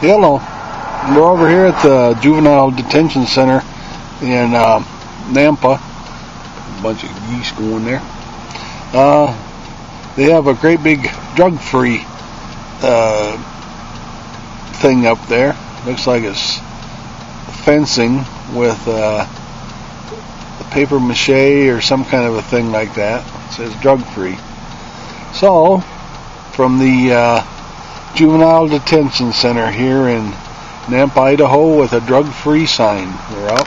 Hello. We're over here at the Juvenile Detention Center in uh, Nampa. A bunch of geese going there. Uh, they have a great big drug-free uh, thing up there. Looks like it's fencing with uh, paper mache or some kind of a thing like that. It says drug-free. So, from the uh, Juvenile Detention Center here in Nampa, Idaho with a drug-free sign. We're out.